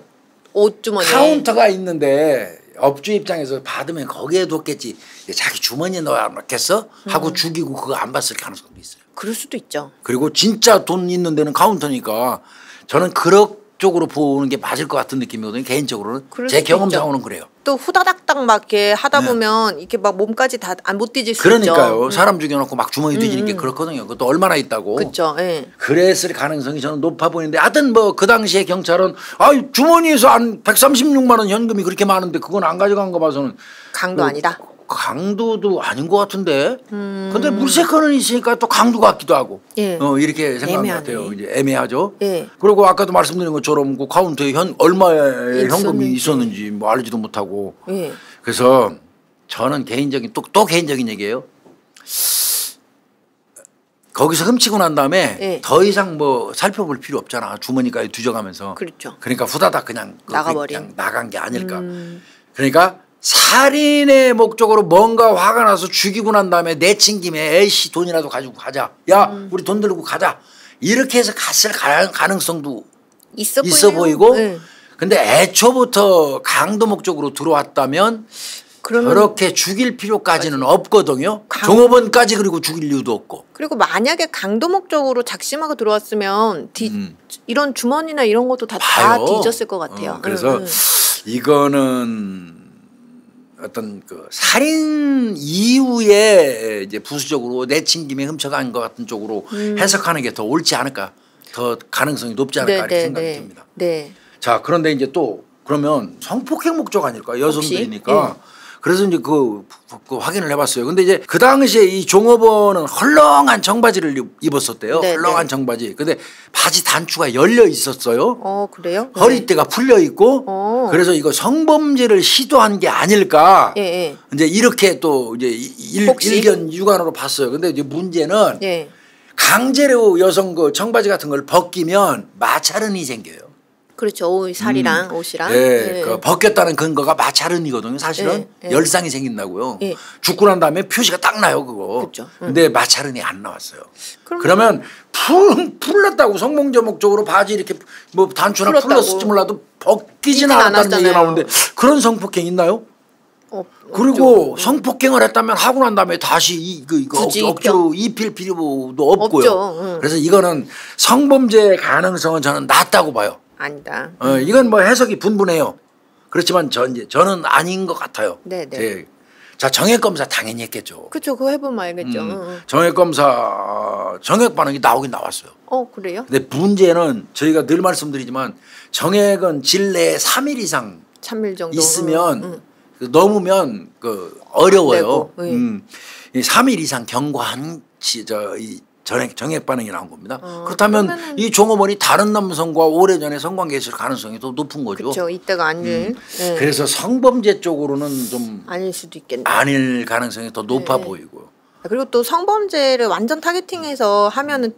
옷주머니. 카운터가 있는데 업주 입장에서 받으면 거기에 뒀겠지. 자기 주머니에 넣어놨겠어? 하고 음. 죽이고 그거 안 봤을 가능성도 있어요. 그럴 수도 있죠. 그리고 진짜 돈 있는 데는 카운터니까 저는 그 쪽으로 보는 게 맞을 것 같은 느낌이거든요. 개인적으로는 제 경험상으로는 그래요. 또 후다닥닥 막 이렇게 하다 보면 이렇게 막 몸까지 다 안 못 뒤질 수 네. 그러니까요. 있죠. 음. 사람 죽여놓고 막 주머니 뒤지는 게 그렇거든요. 그것도 얼마나 있다고. 그렇죠. 예. 그랬을 가능성이 저는 높아 보이는데 하여튼 뭐 그 당시에 경찰은 아 주머니에서 한 136만 원 현금이 그렇게 많은데 그건 안 가져간 거 봐서는 강도 그 아니다. 강도도 아닌 것 같은데. 근데 물세컨은 있으니까 또 강도 같기도 하고. 음. 예. 어, 이렇게 생각하는 것. 같아요. 이제 애매하죠. 예. 그리고 아까도 말씀드린 것처럼 그 카운터에 현 얼마의 현금이 있었는지. 뭐 알지도 못하고. 예. 그래서 저는 개인적인 또, 또 개인적인 얘기예요. 거기서 훔치고 난 다음에 예. 더 이상 뭐 살펴볼 필요 없잖아. 주머니까지 뒤져가면서. 그렇죠. 그러니까 후다닥 그냥 그- 나가버린. 음. 그냥 나간 게 아닐까. 그러니까 살인의 목적으로 뭔가 화가 나서 죽이고 난 다음에 내친 김에 에이씨 돈이라도 가지고 가자. 야 음. 우리 돈 들고 가자. 이렇게 해서 갔을 가- 가능성도 있어, 있어. 보이고 예. 근데 애초부터 강도 목적으로 들어왔다면 그렇게 죽일 필요까지는 없거든요. 강- 종업원까지 그리고 죽일 이유도 없고. 그리고 만약에 강도 목적으로 작심하고 들어왔으면 뒤, 이런 주머니나 이런 것도 다, 다 음. 봐요. 뒤졌을 것 같아요. 어, 그래서 응, 응. 이거는 어떤 그 살인 이후에 이제 부수적으로 내친 김에 훔쳐간 것 같은 쪽으로 해석하는 게 더 옳지 않을까. 더 가능성이 높지 않을까 이렇게 생각이 듭니다. 네. 자 그런데 이제 또 그러면 성폭행 목적 아닐까 여성들이니까 혹시? 그래서 이제 그, 그 확인을 해봤어요. 근데 이제 그 당시에 이 종업원은 헐렁한 청바지를 입- 입었었대요. 네, 헐렁한 네. 청바지. 근데 바지 단추가 열려 있었어요. 어 그래요? 허리띠가 풀려 있고 어. 그래서 이거 성범죄를 시도한 게 아닐까. 예, 예. 이제 이렇게 또 이제 일? 일견 유관으로 봤어요. 근데 이제 문제는 예. 강제로 여성 그 청바지 같은 걸 벗기면 마찰은이 생겨요. 그렇죠. 옷, 살이랑 옷이랑. 예, 예. 그 벗겼다는 근거가 마찰은이거든요. 사실은 예, 예. 열상이 생긴다고요. 예. 죽고 난 다음에 표시가 딱 나요, 그거. 그렇죠. 음. 근데 마찰은이 안 나왔어요. 그럼- 그러면 풀 풀렸다고 성범죄 목적으로 바지 이렇게 뭐 단추나 풀었다고. 풀렸을지 몰라도 벗기진 않았다는 얘기가. 나오는데 그런 성폭행 있나요? 어, 그리고 없죠. 성폭행을 했다면 하고 난 다음에 다시 이, 그, 이거 억- 억지로 입힐 필요도 없고요. 응. 그래서 이거는 성범죄 가능성은 저는 낮다고 봐요. 아니다. 어, 이건 뭐 해석이 분분해요. 그렇지만 전 이제 저는 아닌 것 같아요. 네, 네. 예. 자 정액 검사 당연히 했겠죠. 그렇죠. 그거 해보면 알겠죠. 음, 응, 응. 정액 검사 정액 반응이 나오긴 나왔어요. 어 그래요? 근데 문제는 저희가 늘 말씀드리지만 정액은 질내에 3일 이상 3일 정도 있으면 응, 응. 그 넘으면 그 어려워요. 내고, 예. 음. 이 3일 이상 경과한 지- 저, 이 전액 정액 반응이 나온 겁니다. 어, 그렇다면 이 종업원이 다른 남성과 오래전에 성관계 있을 가능성이 더 높은 거죠. 그렇죠. 이때가 아닐. 예. 음. 그래서 성범죄 쪽으로는 좀 아닐 수도 있겠네. 아닐 가능성이 더 높아 네. 보이고요. 그리고 또 성범죄를 완전 타겟팅해서 하면은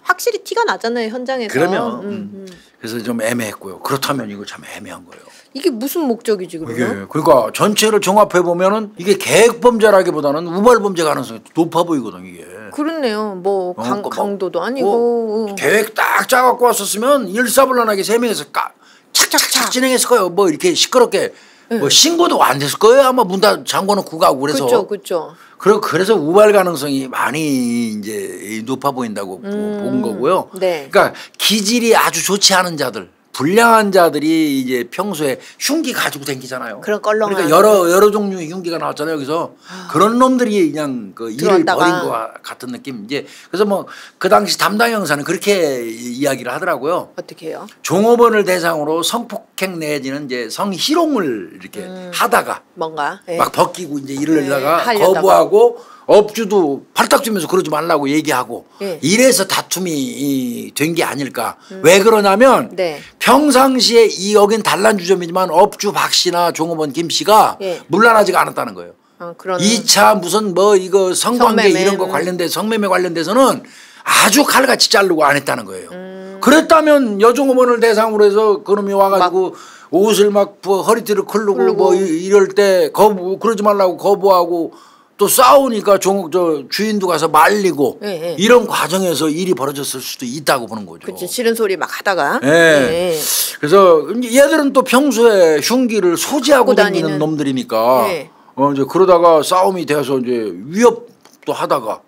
확실히 티가 나잖아요 현장에서. 그러면 음, 음. 음. 그래서 좀 애매했고요. 그렇다면 이거 참 애매한 거예요. 이게 무슨 목적이지 이게 그러면? 그러니까 전체를 종합해 보면은 이게 계획 범죄라기보다는 우발 범죄 가능성이 높아 보이거든 이게. 그렇네요. 뭐 어, 강, 그 뭐, 강도도 아니고. 어. 계획 딱 짜갖고 왔었으면 일사불란하게 세 명이서 까 착착착 진행했을 거예요. 뭐 이렇게 시끄럽게 뭐 신고도 안 됐을 거예요. 아마 문 다 잠궈놓고 가고 그래서 그렇죠, 그렇죠. 그리고 그래서 우발 가능성이 많이 이제 높아 보인다고 보- 본 거고요. 네. 그러니까 기질이 아주 좋지 않은 자들, 불량한 자들이 이제 평소에 흉기 가지고 다니잖아요. 그런 껄렁한. 그러니까 여러 여러 종류의 흉기가 나왔잖아요. 여기서 그런 놈들이 그냥 그 일을 들어왔다가. 벌인 것 같은 느낌. 이제 그래서 뭐 그 당시 담당 형사는 그렇게 이- 이야기를 하더라고요. 어떻게 해요? 종업원을 대상으로 성폭행 내지는 이제 성희롱을 이렇게 하다가 뭔가. 예. 막 벗기고 이제 이러다가 네, 하려다가. 거부하고 업주도 팔딱 주면서 그러지 말라고 얘기하고 네. 이래서 다툼이 된 게 아닐까. 왜 그러냐면 네. 평상시에 이 여긴 단란주점이지만 업주 박 씨나 종업원 김 씨가 예. 물란하지가 않았다는 거예요. 어, 그런. 이차 무슨 뭐 이거 성관계 성매매, 이런 거 음. 관련돼 성매매 관련돼서는 아주 칼같이 자르고 안 했다는 거예요. 음. 그랬다면 여종업원을 대상으로 해서 그놈이 와가지고 옷을 막 부- 허리띠를 클르고. 뭐 이- 이럴 때 거부 그러지 말라고 거부하고 또 싸우니까 종, 저 주인도 가서 말리고 예, 예. 이런 과정에서 일이 벌어졌을 수도 있다고 보는 거죠. 그치 싫은 소리 막 하다가. 예. 예. 그래서 얘들은 또 평소에 흉기를 소지하고 다니는 다니는. 놈들이니까 네. 어 이제 그러다가 싸움이 돼서 이제 위협도 하다가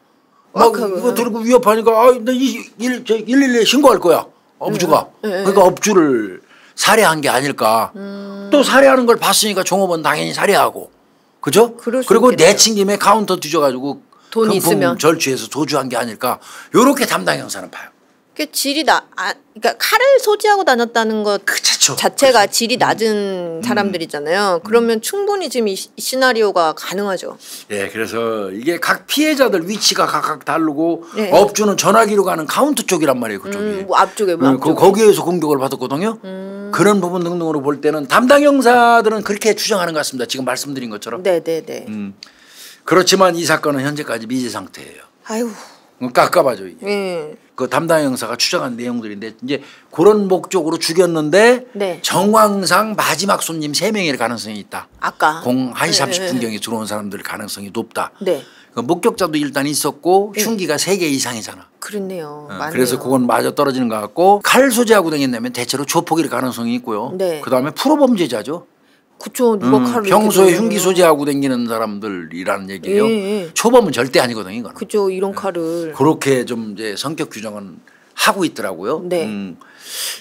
막 그- 이거 들고 위협하니까 아 나이일 112에 신고할 거야 업주가 네, 네, 그러니까 업주를 살해한 게 아닐까 음. 또 살해하는 걸 봤으니까 종업원 당연히 살해하고 그죠? 그리고 있겠네요. 내친 김에 카운터 뒤져가지고 돈 금품 있으면. 절취해서 도주한 게 아닐까 요렇게 담당 형사는 봐요. 그 질이 나, 아, 그러니까 칼을 소지하고 다녔다는 것 그렇죠. 자체 가 질이 낮은 사람들이잖아요. 그러면 충분히 지금 이 시- 이 시나리오가 가능하죠. 예, 그래서 이게 각 피해자들 위치가 각각 다르고 네. 업주는 전화기로 가는 카운터 쪽이란 말이에요, 그쪽이. 음, 뭐 앞쪽에 뭐 음, 앞쪽에. 그 거기에서 공격을 받았거든요. 그런 부분 등등으로 볼 때는 담당 형사들은 그렇게 추정하는 것 같습니다. 지금 말씀드린 것처럼. 네 네네. 음. 그렇지만 이 사건은 현재까지 미제 상태예요. 아유, 음, 깝깝하죠 이게. 예. 그 담당 형사가 추정한 내용들인데 이제 그런 목적으로 죽였는데 네. 정황상 마지막 손님 세 명일 가능성이 있다. 아까. 공 1시 네, 30분 경에 들어온 사람들 가능성이 높다. 네. 그 목격자도 일단 있었고 흉기가 세 개 이상이잖아. 그랬네요. 어. 그래서 그건 마저 떨어지는 것 같고 칼 소지하고 다녔다면 대체로 조폭일 가능성이 있고요. 네. 그다음에 프로범죄자죠. 그쵸 누가 음, 칼을 평소에 이렇게 흉기 소지하고 다니는 사람들이라는 얘기예요. 예, 예. 초범은 절대 아니거든요, 이거는. 그죠 이런 칼을. 그렇게 좀 이제 성격 규정은 하고 있더라고요. 네. 음.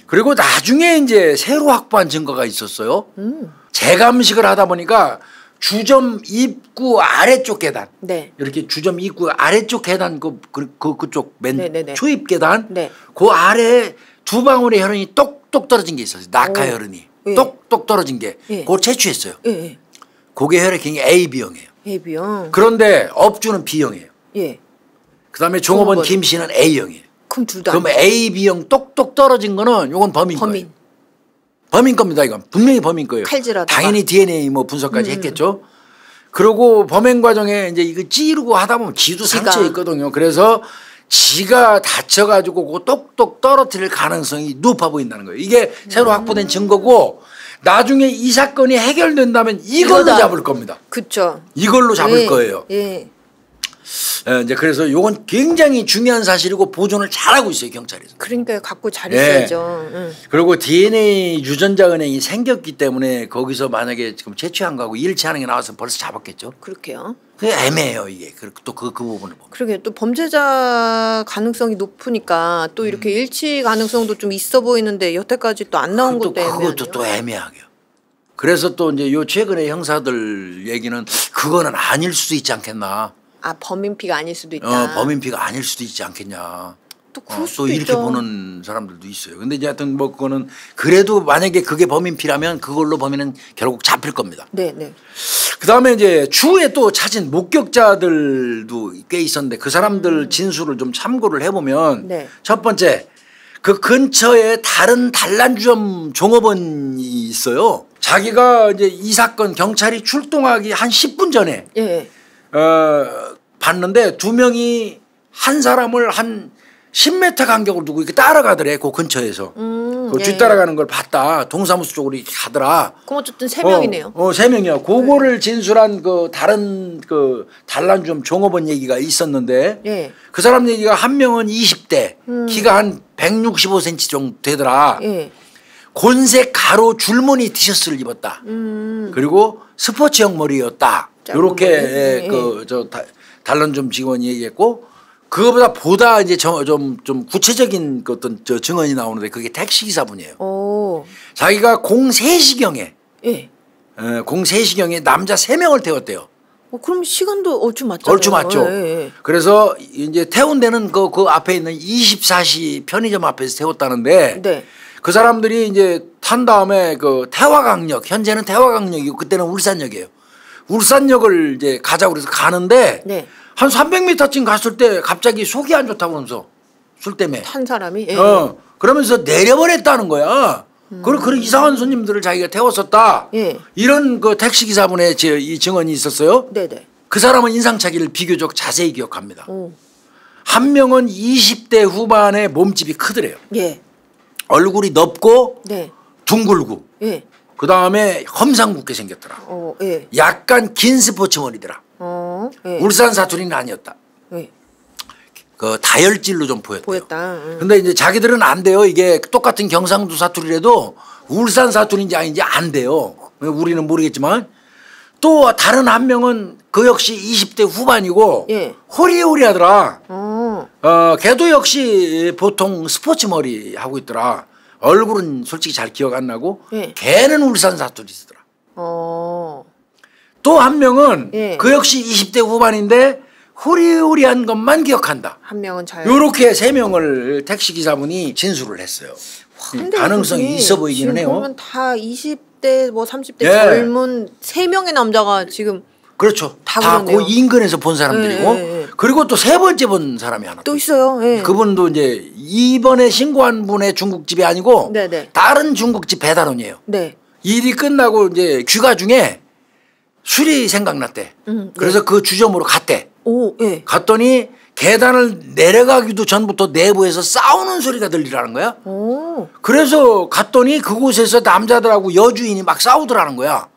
그리고 나중에 이제 새로 확보한 증거가 있었어요. 음. 재감식을 하다 보니까 주점 입구 아래쪽 계단 네. 이렇게 주점 입구 아래쪽 계단 그, 그, 그 그쪽 맨 네네네. 초입 계단 네. 그 아래 두 방울의 혈흔이 똑똑 떨어진 게 있었어요. 낙하 오. 혈흔이 예. 똑똑 떨어진 게 예. 그걸 채취했어요. 예. 예. 그게 혈액형이 A B형이에요. 예비요. 그런데 업주는 B형이에요. 예. 그다음에 종업원. 김 씨는 A형이에요. 그럼 둘 다. 그럼 A B형 똑똑 떨어진 거는 요건 범인, 범인. 거예요. 범인 겁니다. 이건 분명히 범인 거예요. 칼질하다가. 당연히 DNA 뭐 음. 분석까지 했겠죠. 그리고 범행 과정에 이제 이거 찌르고 하다 보면 지도. 상처 있거든요. 그래서 지가 다쳐가지고 그 똑똑 떨어뜨릴 가능성이 높아 보인다는 거예요. 이게 새로 확보된 증거고 나중에 이 사건이 해결된다면 이걸로 이거다. 잡을 겁니다. 그쵸. 이걸로 잡을 예. 거예요. 예. 예, 이제 그래서 요건 굉장히 중요한 사실이고 보존을 잘하고 있어요 경찰에서. 그러니까 갖고 잘 예. 있어야죠. 응. 그리고 DNA 유전자 은행이 생겼기 때문에 거기서 만약에 지금 채취한 거하고 일치하는 게 나와서 벌써 잡았겠죠. 그렇게요. 그게 애매해요 이게. 또그 그 부분을 보면. 그러게 또 범죄자 가능성이 높으니까 또 이렇게 일치 가능성도 좀 있어 보이는데 여태까지 또 안 나온 또 것도 애매하네요. 그것도 또 애매하게요. 그래서 또 이제 요 최근에 형사들 얘기는 그거는 아닐 수도 있지 않겠나. 아 범인 피가 아닐 수도 있다. 어, 범인 피가 아닐 수도 있지 않겠냐. 또 어, 또 이렇게 있죠. 보는 사람들도 있어요. 근데 이제 하여튼 뭐 그거는 그래도 만약에 그게 범인 피라면 그걸로 범인은 결국 잡힐 겁니다. 네, 네. 그다음에 이제 추후에 또 찾은 목격자들도 꽤 있었는데 그 사람들 진술을 좀 참고를 해 보면 음. 네. 첫 번째 그 근처에 다른 단란주점 종업원이 있어요. 자기가 이제 이 사건 경찰이 출동하기 한 10분 전에 예, 예. 어, 봤는데 두 명이 한 사람을 한 10m 간격을 두고 이렇게 따라가더래 그 근처에서 음, 그 예. 뒤따라가는 걸 봤다 동사무소 쪽으로 이렇게 가더라. 그럼 어쨌든 세 명이네요. 어, 어, 세 명이야. 그거를 진술한 그 다른 그 단란주점 종업원 얘기가 있었는데 예. 그 사람 얘기가 한 명은 20대 키가 한 165cm 정도 되더라. 예. 곤색 가로 줄무늬 티셔츠를 입었다. 음. 그리고 스포츠형 머리였다. 요렇게 머리? 예, 예. 그저 단란점 직원이 얘기했고 그거보다 보다 이제 좀좀 좀 구체적인 그 어떤 저 증언이 나오는데 그게 택시 기사분이에요. 오. 자기가 03시경에 예. 어, 03시경에 남자 3명을 태웠대요. 어, 그럼 시간도 얼추 맞잖아요. 얼추 맞죠. 예, 예. 그래서 이제 태운 데는 그, 그 앞에 있는 24시 편의점 앞에서 태웠다는데 네. 그 사람들이 이제 탄 다음에 그 태화강역 현재는 태화강역이고 그때는 울산역이에요. 울산역을 이제 가자고 그래서 가는데 네. 한 300m쯤 갔을 때 갑자기 속이 안 좋다고 그러면서 술 때문에 탄 사람이 예. 어 그러면서 내려버렸다는 거야. 그리고 그런 이상한 손님들을 자기가 태웠었다. 예. 이런 그 택시 기사분의 제- 이 증언이 있었어요. 네, 네. 그 사람은 인상착의를 비교적 자세히 기억합니다. 오. 한 명은 20대 후반에 몸집이 크더래요. 예. 얼굴이 넓고 네. 둥글고 예. 그 다음에 험상궂게 생겼더라. 어, 예. 약간 긴 스포츠 머리더라. 어. 예. 울산 사투리는 아니었다. 예. 그 다혈질로 좀 보였대요. 보였다. 응. 근데 이제 자기들은 안 돼요. 이게 똑같은 경상도 사투리라도 울산 사투리인지 아닌지 안 돼요. 우리는 모르겠지만 또 다른 한 명은 그 역시 20대 후반이고 예. 호리호리하더라. 어. 어, 걔도 역시 보통 스포츠 머리 하고 있더라. 얼굴은 솔직히 잘 기억 안 나고 예. 걔는 울산 사투리 쓰더라. 어. 또 한 명은 예. 그 역시 20대 후반인데 호리호리한 것만 기억한다. 한 명은 잘. 요렇게 세 명을 택시 기사분이 진술을 했어요. 가능성이 있어 보이기는 해요. 보면 다 20대 뭐 30대 예. 젊은 세 명의 남자가 지금 그렇죠. 다다 그. 인근에서 본 사람들이고 예, 예, 예. 그리고 또 세 번째 본 사람이 하나 또 있어요. 예. 그분도 이제 이번에 신고한 분의 중국집이 아니고 네네. 다른 중국집 배달원이에요. 네. 일이 끝나고 이제 귀가 중에 술이 생각났대. 음, 네. 그래서 그 주점으로 갔대. 오, 예. 갔더니 계단을 내려가기도 전부터 내부에서 싸우는 소리가 들리라는 거야. 오. 그래서 갔더니 그곳에서 남자들하고 여주인이 막 싸우더라는 거야.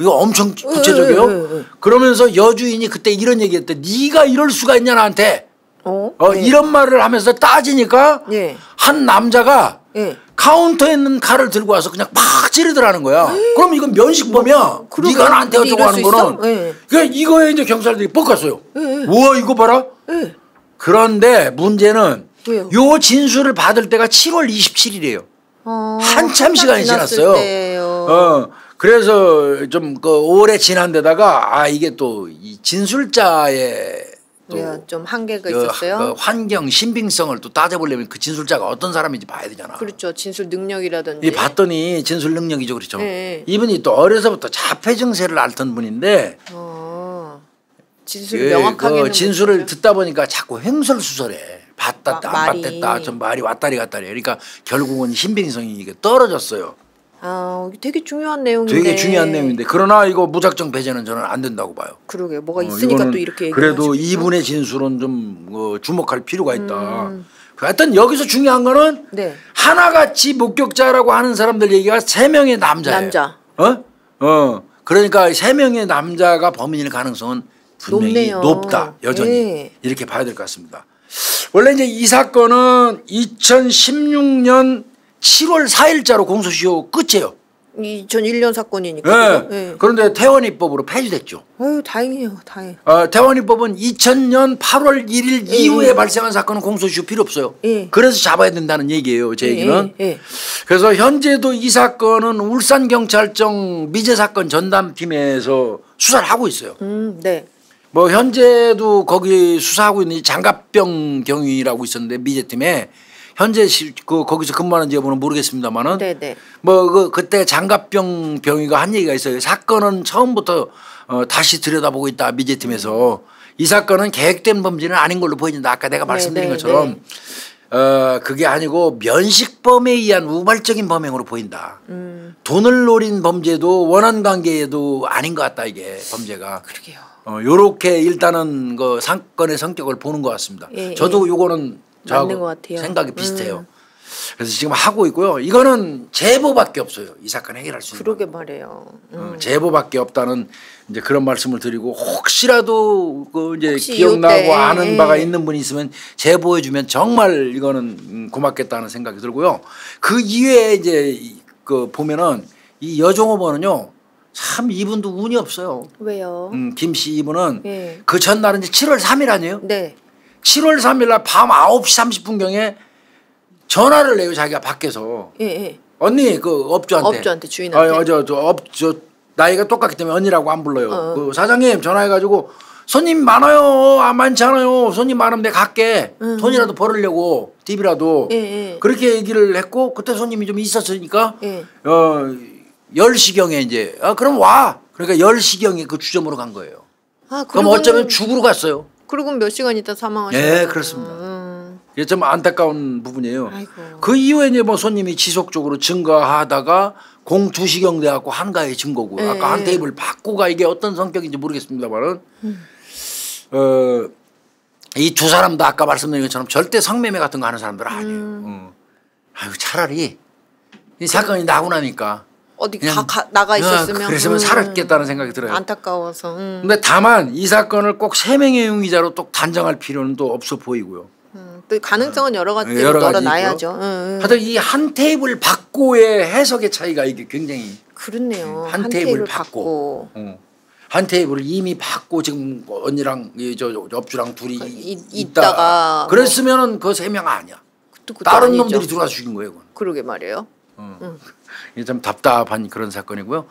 이거 엄청 구체적이에요. 예, 예, 예. 그러면서 여주인이 그때 이런 얘기했대. 네가 이럴 수가 있냐 나한테. 어? 어, 예. 이런 말을 하면서 따지니까 예. 한 남자가 예. 카운터에 있는 칼을 들고 와서 그냥 팍 찌르더라는 거야. 그럼 이건 면식범이야. 그러게. 네가 나한테 근데 어쩌고 하는 수 거는. 예. 그러니까 이거에 이제 경찰들이. 예, 예. 우와 이거 봐라. 예. 그런데 문제는 왜요? 요 진술을 받을 때가 7월 27일이에요. 어, 한참 시간이 지났어요. 때예요. 어, 그래서 좀 그 오래 지난 데다가 아 이게 또 이 진술자의 또 예, 좀 한계가 그 있었어요. 그 환경 신빙성을 또 따져보려면 그 진술자가 어떤 사람인지 봐야 되잖아. 그렇죠. 진술 능력이라든지. 이 봤더니 진술 능력이죠, 그렇죠. 네. 이분이 또 어려서부터 자폐 증세를 앓던 분인데 어. 진술 예, 명확하게 그 진술을 듣다 보니까 자꾸 횡설수설해. 봤다 마- 안 말이. 봤댔다 좀 말이 왔다리 갔다리. 그러니까 결국은 신빙성이 이게 떨어졌어요. 아, 되게 중요한 내용인데. 되게 중요한 내용인데 그러나 이거 무작정 배제는 저는 안 된다고 봐요. 그러게 뭐가 어, 있으니까 이거는 또 이렇게 그래도. 이분의 진술은 좀 어, 주목할 필요가 있다. 음. 하여튼 여기서 중요한 거는 네. 하나같이 목격자라고 하는 사람들 얘기가 세 명의 남자예요. 남자. 어? 어. 그러니까 세 명의 남자가 범인일 가능성은 분명히 높네요. 높다. 여전히 네. 이렇게 봐야 될 것 같습니다. 원래 이제 이 사건은 2016년 7월 4일자로 공소시효 끝이에요. 2001년 사건이니까. 예. 그죠? 예. 그런데 태원입법으로 폐지됐죠. 아유, 다행이에요. 다행. 어, 태원입법은 2000년 8월 1일 예, 이후에 예. 발생한 사건은 공소시효 필요 없어요. 예. 그래서 잡아야 된다는 얘기예요. 제 얘기는. 예, 예. 그래서 현재도 이 사건은 울산 경찰청 미제 사건 전담팀에서 수사를 하고 있어요. 음, 네. 뭐 현재도 거기 수사하고 있는 이 장갑병 경위라고 있었는데 미제팀에 현재 시, 그 거기서 근무하는지 여부는 모르겠습니다만은 네, 네. 뭐그 그때 장갑병 병위가 한 얘기가 있어요. 사건은 처음부터 어, 다시 들여다보고 있다 미제팀에서 이 사건은 계획된 범죄는 아닌 걸로 보여진다. 아까 내가 말씀드린 네, 것처럼 어 그게 아니고 면식범에 의한 우발적인 범행으로 보인다. 음, 돈을 노린 범죄도 원한 관계에도 아닌 것 같다 이게 범죄가. 그러게요. 어, 요렇게 일단은 그 사건의 성격을 보는 것 같습니다. 예, 저도 요거는 저하고 맞는 것 같아요. 생각이 비슷해요. 음. 그래서 지금 하고 있고요. 이거는 제보밖에 없어요. 이 사건 해결할 수 있는. 그러게. 말이에요. 음. 어, 제보밖에 없다는 이제 그런 말씀을 드리고 혹시라도 그 이제 혹시 기억나고 아는 예. 바가 있는 분이 있으면 제보해 주면 정말 이거는 음, 고맙겠다는 생각이 들고요. 그 이외에 이제 이- 그 보면은 이 여종업원은요. 참 이분도 운이 없어요. 왜요? 음, 김씨 이분은 예. 그 전날은 이제 7월 3일 아니에요? 네. 7월 3일 날 밤 9시 30분경에 전화를 해요 자기가 밖에서 예, 예. 언니 그 업주한테 업주한테, 주인한테. 어, 저, 저, 업, 저 나이가 똑같기 때문에 언니라고 안 불러요. 어. 그 사장님 전화해가지고 손님 많아요. 아 많지 않아요. 손님 많으면 내가 갈게. 음. 돈이라도 벌으려고 팁이라도 예, 예. 그렇게 얘기를 했고 그때 손님이 좀 있었으니까 예. 어 10시경에 이제 아 그럼 와. 그러니까 10시경에 그 주점으로 간 거예요. 아, 그럼 어쩌면 죽으러 갔어요. 그리고 몇 시간 있다 사망하셨어요. 예, 그렇습니다. 음. 이게 좀 안타까운 부분이에요. 아이고. 그 이후에 이제 뭐 손님이 지속적으로 증가하다가 공 2시경 돼갖고 한가해 증거고 예, 아까 한 예. 테이블 바꾸가 이게 어떤 성격인지 모르겠습니다만은 음. 어, 이 두 사람도 아까 말씀드린 것처럼 절대 성매매 같은 거 하는 사람들 아니에요. 음. 어. 아유 차라리 이 사건이 나고 나니까 어디 가, 가- 나가 있었으면 어, 그랬으면 음. 살았겠다는 생각이 들어요. 안타까워서. 음. 근데 다만 이 사건을 꼭 세 명의 용의자로 또 단정할 필요는 또 없어 보이고요. 음. 또 가능성은 여러 가지 여러 가지. 음, 음. 하여튼 이한 테이블 받고의 해석의 차이가 이게 굉장히 그렇네요. 한 한, 테이블 테이블 받고. 받고. 어. 한 테이블을 이미 받고 지금 언니랑 이저 옆주랑 둘이 그 이- 있다. 있다가 그랬으면은 그 세 명 아니야. 그것도 다른 아니죠. 놈들이 들어와서 죽인 거예요. 그건. 그러게 말이에요. 어. 이게 좀 답답한 그런 사건이고요.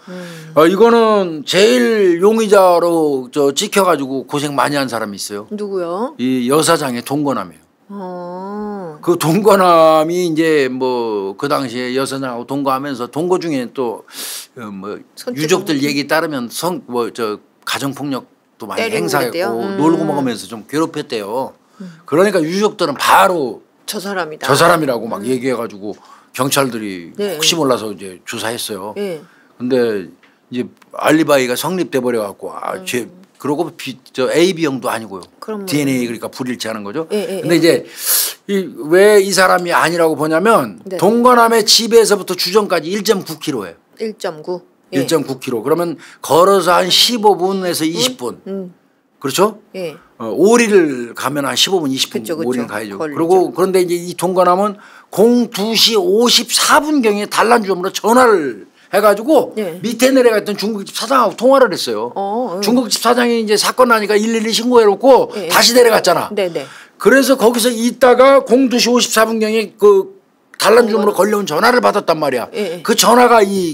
어, 이거는 제일 용의자로 저 찍혀가지고 고생 많이 한 사람이 있어요. 누구요? 이 여사장의 동거남이에요. 어. 그 동거남이 이제 뭐 그 당시에 여사장하고 동거하면서 동거 중에 또뭐 손짓 유족들 얘기 따르면 성 뭐 저 가정 폭력도 많이 행사했고? 음. 놀고 먹으면서 좀 괴롭혔대요. 그러니까 유족들은 바로 저 사람이다. 저 사람이라고 막 얘기해가지고 경찰들이 음. 네. 혹시 몰라서 이제 조사했어요. 예. 근데 이제 알리바이가 성립돼 버려 갖고 음. 아, 죄 그러고 비, 저 AB형도 아니고요. 그럼 DNA 그러니까 불일치하는 거죠. 예, 예, 근데 예. 이제 왜 이 사람이 아니라고 보냐면 네. 동거남의 집에서부터 주점까지 1.9km예요. 1.9. 예. 1.9km. 그러면 걸어서 한 15분에서 20분. 음. 그렇죠? 예. 어, 오리를 가면 한 15분, 20분 그쵸, 그쵸. 오리는 가야죠. 걸리죠. 그리고 그런데 이제 이 동거남은 02시 54분경에 단란주점으로 전화를 해가지고 네. 밑에 내려가 있던 중국집 사장하고 통화를 했어요. 어, 어. 중국집 사장이 이제 사건 나니까 112 신고해놓고 예. 다시 내려갔잖아. 네네. 그래서 거기서 있다가 02시 54분경에 그 단란주점으로 걸려온 전화를 받았단 말이야. 예, 예. 그 전화가 이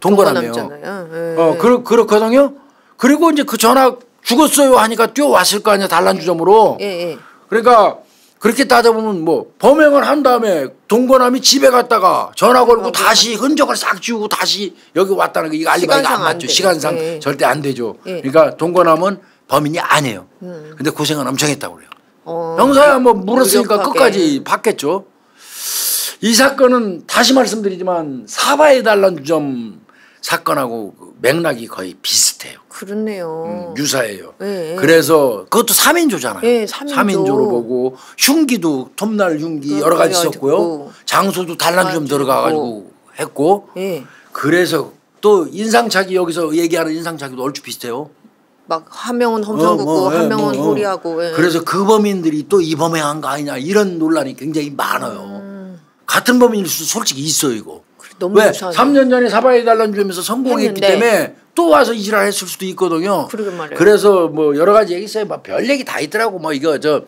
동거남이에요. 동거남잖아요. 예. 어, 그렇, 그렇거든요. 그리고 이제 그 전화 죽었어요 하니까 뛰어왔을 거 아니야, 단란주점으로. 예, 예. 그러니까 그렇게 따져보면 뭐 범행을 한 다음에 동거남이 집에 갔다가 전화 걸고 다시 흔적을 싹 지우고 다시 여기 왔다는 거 이거 알리바이가 안안 맞죠. 돼요. 시간상 예. 절대 안 되죠. 예. 그러니까 동거남은 범인이 아니에요. 근데 고생은 엄청 했다고 그래요. 어. 형사야 뭐 물었으니까 무력하게. 끝까지 받겠죠. 이 사건은 다시 말씀드리지만 사바이 단란주점 사건하고 그 맥락이 거의 비슷해요. 그렇네요. 유사해요. 예, 예. 그래서 그것도 3인조잖아요. 예, 삼인조. 로 보고 흉기도 톱날 흉기 그, 여러 가지. 있었고요. 장소도 단란주점 가지고. 들어가 가지고 했고 예. 그래서 또 인상착의 여기서 얘기하는 인상착의도 얼추 비슷해요. 막 한 명은 험상궂고 어, 어, 한 예, 명은 뭐, 어. 호리하고. 예. 그래서 그 범인들이 또 이 범행한 거 아니냐 이런 논란이 굉장히 많아요. 음. 같은 범인일 수도 솔직히 있어 이거. 너무 왜? 유사하네. 3년 전에 사바이 단란주점에서 성공했기 했는데. 때문에 또 와서 이 지랄 했을 수도 있거든요. 그러게 말이에요. 그래서 뭐 여러 가지 얘기 있어요. 뭐별 얘기 다 있더라고. 뭐 이거 저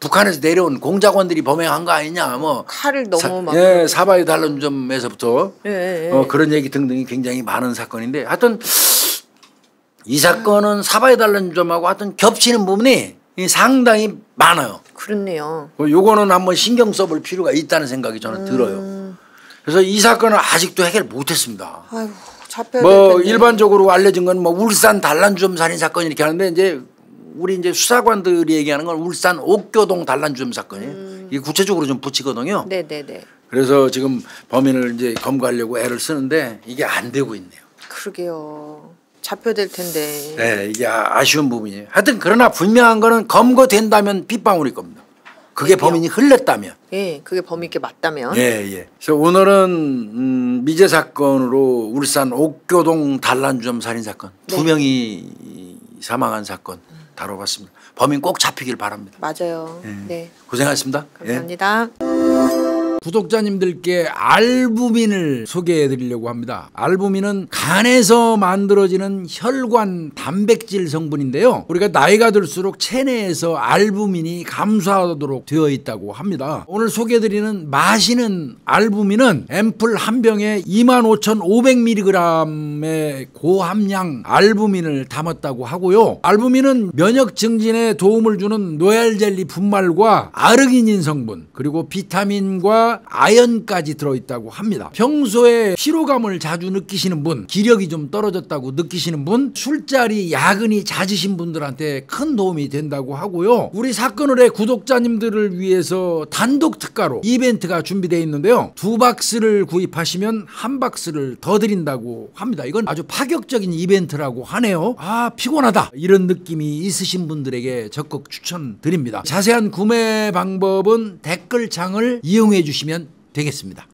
북한에서 내려온 공작원들이 범행한 거 아니냐. 뭐 칼을 너무 사, 막. 예, 사바이 단란점에서부터 예, 예, 예. 어, 그런 얘기 등등이 굉장히 많은 사건인데 하여튼 이 사건은 사바이 단란점하고 하여튼 겹치는 부분이 이 상당히 많아요. 그렇네요. 뭐 요거는 한번 신경 써볼 필요가 있다는 생각이 저는 들어요. 그래서 이 사건은 아직도 해결 못했습니다. 잡혀야 뭐. 일반적으로 알려진 건 뭐 울산 단란주점 살인 사건 이렇게 하는데 이제 우리 이제 수사관들이 얘기하는 건 울산 옥교동 단란주점 사건이에요. 이게 구체적으로 좀 붙이거든요. 네네네. 그래서 지금 범인을 이제 검거하려고 애를 쓰는데 이게 안 되고 있네요. 그러게요. 잡혀야 될 텐데. 네, 이게 아- 아쉬운 부분이에요. 하여튼 그러나 분명한 거는 검거된다면 빗방울일 겁니다. 그게 범인이 흘렸다면. 예, 그게 범인께 맞다면. 예, 예. 그래서 오늘은 음, 미제 사건으로 울산 옥교동 단란주점 살인 사건 네. 두 명이 사망한 사건 다뤄봤습니다. 범인 꼭 잡히길 바랍니다. 맞아요. 네. 고생하셨습니다. 예. 감사합니다. 구독자님들께 알부민을 소개해 드리려고 합니다. 알부민은 간에서 만들어지는 혈관 단백질 성분인데요. 우리가 나이가 들수록 체내에서 알부민이 감소하도록 되어 있다고 합니다. 오늘 소개해 드리는 마시는 알부민은 앰플 한 병에 25,500mg의 고함량 알부민을 담았다고 하고요. 알부민은 면역 증진에 도움을 주는 노얄젤리 분말과 아르기닌 성분 그리고 비타민과 아연까지 들어있다고 합니다. 평소에 피로감을 자주 느끼시는 분, 기력이 좀 떨어졌다고 느끼시는 분, 술자리 야근이 잦으신 분들한테 큰 도움이 된다고 하고요. 우리 사건을의 구독자님들을 위해서 단독 특가로 이벤트가 준비되어 있는데요. 두 박스를 구입하시면 한 박스를 더 드린다고 합니다. 이건 아주 파격적인 이벤트라고 하네요. 아, 피곤하다. 이런 느낌이 있으신 분들에게 적극 추천드립니다. 자세한 구매 방법은 댓글창을 이용해 주 시면 되겠습니다.